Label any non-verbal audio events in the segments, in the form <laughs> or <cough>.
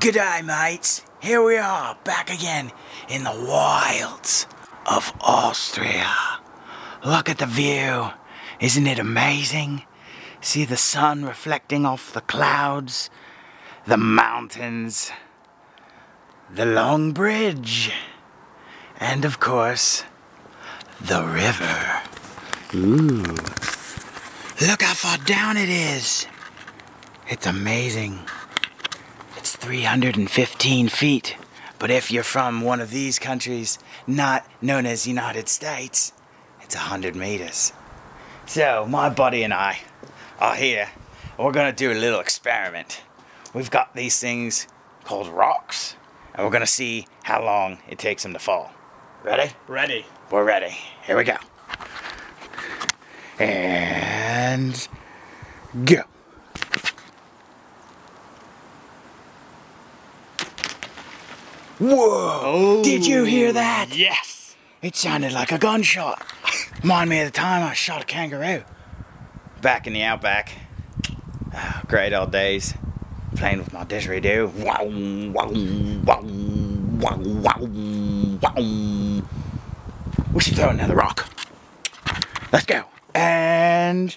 G'day, mates. Here we are, back again in the wilds of Austria. Look at the view. Isn't it amazing? See the sun reflecting off the clouds, the mountains, the long bridge, and of course, the river. Ooh. Look how far down it is. It's amazing. It's 315 feet. But if you're from one of these countries, not known as United States, it's 100 meters. So, my buddy and I are here. We're gonna do a little experiment. We've got these things called rocks, and we're gonna see how long it takes them to fall. Ready? Ready. We're ready. Here we go. And go. Whoa! Did you hear that? Yes. It sounded like a gunshot. Remind me of the time I shot a kangaroo. Back in the outback. Ah, great old days. Playing with my didgeridoo. Wow, wow, wow, wow, wow, wow. We should throw another rock. Let's go. And.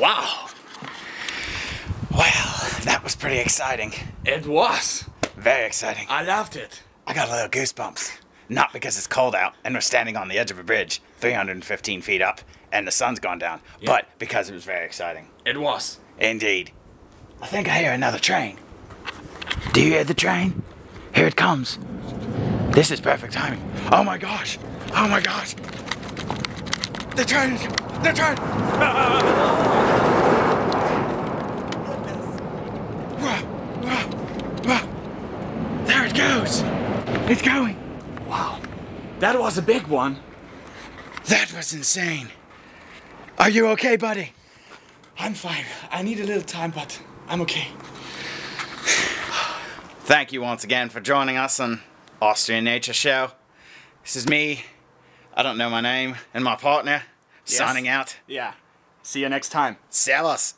Wow. Well, that was pretty exciting. It was. Very exciting. I loved it. I got a little goosebumps. Not because it's cold out and we're standing on the edge of a bridge 315 feet up and the sun's gone down, Yeah. but because it was very exciting. It was. Indeed. I think I hear another train. Do you hear the train? Here it comes. This is perfect timing. Oh my gosh! Oh my gosh! The train! The train! <laughs> It's going! Wow. That was a big one. That was insane. Are you okay, buddy? I'm fine. I need a little time, but I'm okay. Thank you once again for joining us on Austrian Nature Show. This is me. I don't know my name, and my partner. Yes. Signing out. Yeah. See you next time. Sell us.